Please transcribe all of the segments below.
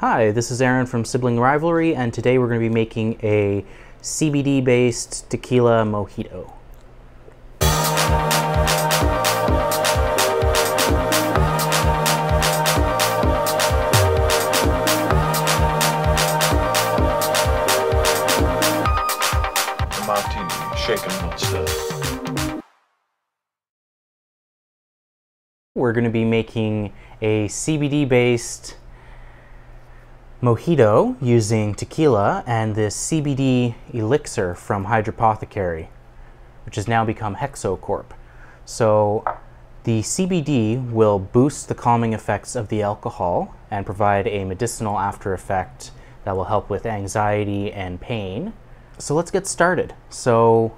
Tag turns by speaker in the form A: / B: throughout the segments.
A: Hi, this is Aaron from Sibling Rivalry, and today we're going to be making a CBD based tequila mojito.
B: Martini, shaken not stirred.
A: We're going to be making a CBD based mojito using tequila and this CBD elixir from Hydropothecary, which has now become Hexo Corp. So the CBD will boost the calming effects of the alcohol and provide a medicinal after effect that will help with anxiety and pain. So let's get started. So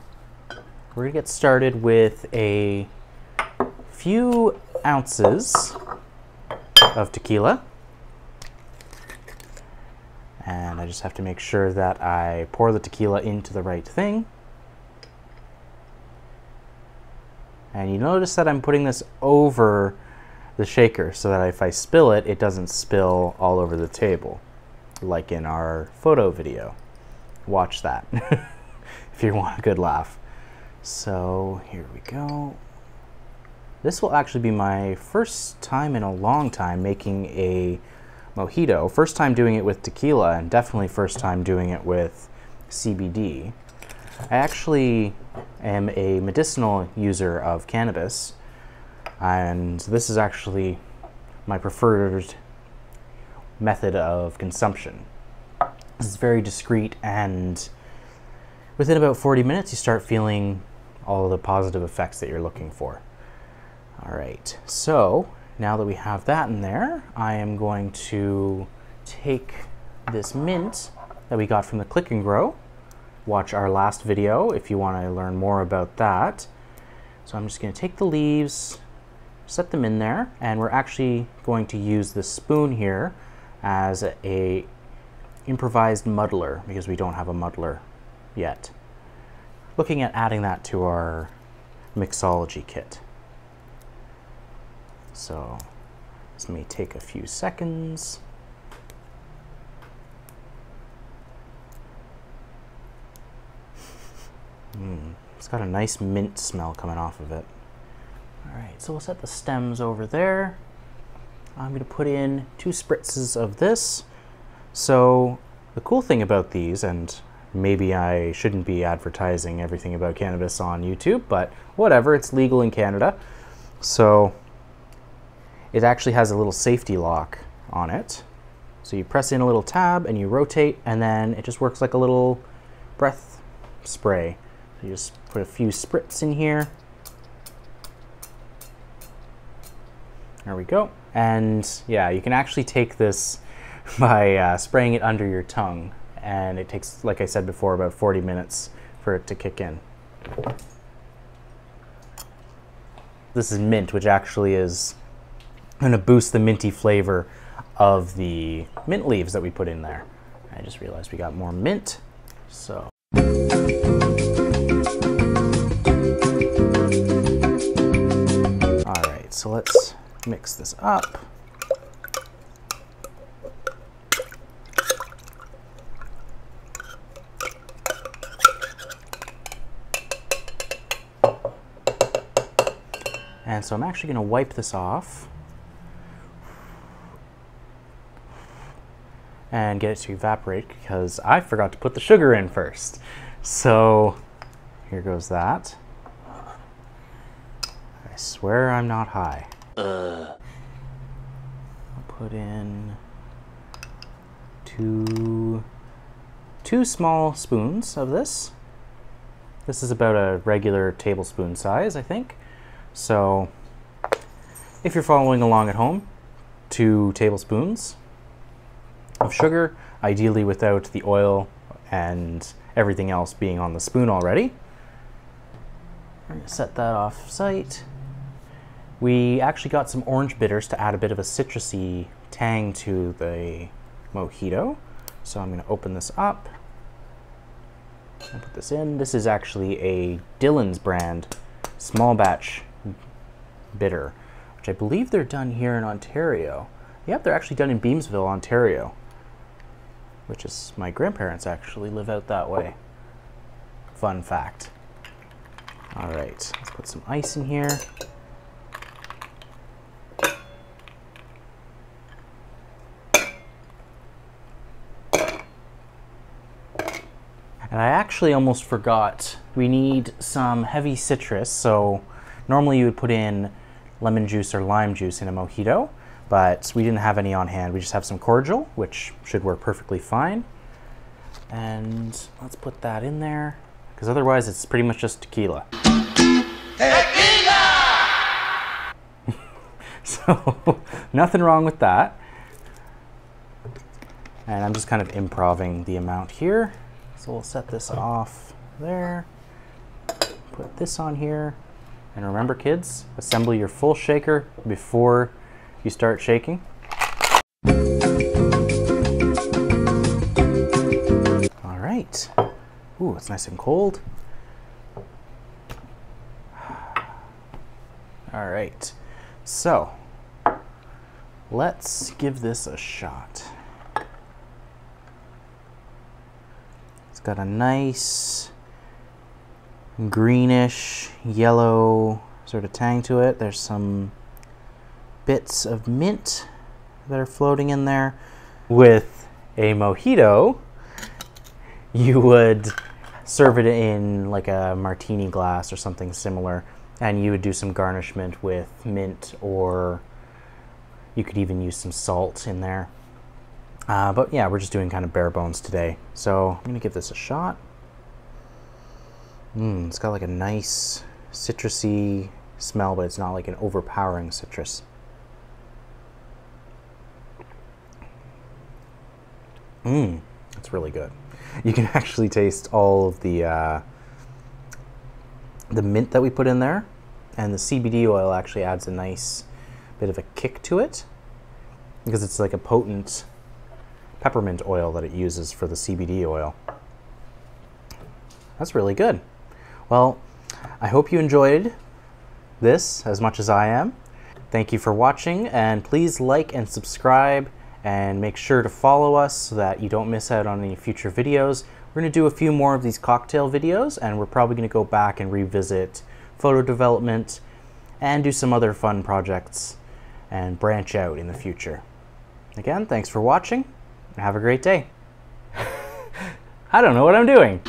A: we're gonna get started with a few ounces of tequila. And I just have to make sure that I pour the tequila into the right thing. And you notice that I'm putting this over the shaker so that if I spill it, it doesn't spill all over the table, like in our photo video. Watch that if you want a good laugh. So here we go. This will actually be my first time in a long time making a mojito. First time doing it with tequila, and definitely first time doing it with CBD. I actually am a medicinal user of cannabis, and this is actually my preferred method of consumption. This is very discreet, and within about 40 minutes, you start feeling all the positive effects that you're looking for. All right, so now that we have that in there, I am going to take this mint that we got from the Click and Grow. Watch our last video if you want to learn more about that. So I'm just going to take the leaves, set them in there, and we're actually going to use the spoon here as a improvised muddler because we don't have a muddler yet. Looking at adding that to our mixology kit. So this may take a few seconds. Mm, it's got a nice mint smell coming off of it. All right, so we'll set the stems over there. I'm going to put in two spritzes of this. So the cool thing about these, and maybe I shouldn't be advertising everything about cannabis on YouTube, but whatever, it's legal in Canada. So it actually has a little safety lock on it. So you press in a little tab and you rotate and then it just works like a little breath spray. So you just put a few spritz in here. There we go. And yeah, you can actually take this by uh, spraying it under your tongue. And it takes, like I said before, about 40 minutes for it to kick in. This is mint, which actually is going to boost the minty flavor of the mint leaves that we put in there. I just realized we got more mint, so. All right, so let's mix this up. And so I'm actually going to wipe this off and get it to evaporate because I forgot to put the sugar in first. So here goes that. I swear I'm not high. Uh. I'll put in two, two small spoons of this. This is about a regular tablespoon size, I think. So if you're following along at home, two tablespoons of sugar, ideally without the oil and everything else being on the spoon already. We're to set that off site. We actually got some orange bitters to add a bit of a citrusy tang to the mojito. So I'm to open this up. I'll put this in. This is actually a Dillon's brand small batch bitter, which I believe they're done here in Ontario. Yep, they're actually done in Beamsville, Ontario. Which is my grandparents actually live out that way. Fun fact. All right, let's put some ice in here. And I actually almost forgot, we need some heavy citrus. So normally you would put in lemon juice or lime juice in a mojito, but we didn't have any on hand. We just have some cordial, which should work perfectly fine. And let's put that in there, because otherwise it's pretty much just tequila. so nothing wrong with that. And I'm just kind of improving the amount here. So we'll set this off there. Put this on here. And remember kids, assemble your full shaker before you start shaking. All right. Ooh, it's nice and cold. All right. So, let's give this a shot. It's got a nice greenish yellow sort of tang to it. There's some bits of mint that are floating in there. With a mojito, you would serve it in like a martini glass or something similar, and you would do some garnishment with mint, or you could even use some salt in there. Uh, but yeah, we're just doing kind of bare bones today. So I'm gonna give this a shot. Mmm, it's got like a nice citrusy smell, but it's not like an overpowering citrus. Mmm, it's really good. You can actually taste all of the uh, the mint that we put in there, and the CBD oil actually adds a nice bit of a kick to it because it's like a potent peppermint oil that it uses for the CBD oil. That's really good. Well, I hope you enjoyed this as much as I am. Thank you for watching, and please like and subscribe, and make sure to follow us so that you don't miss out on any future videos. We're going to do a few more of these cocktail videos, and we're probably going to go back and revisit photo development and do some other fun projects and branch out in the future. Again, thanks for watching, and have a great day. I don't know what I'm doing.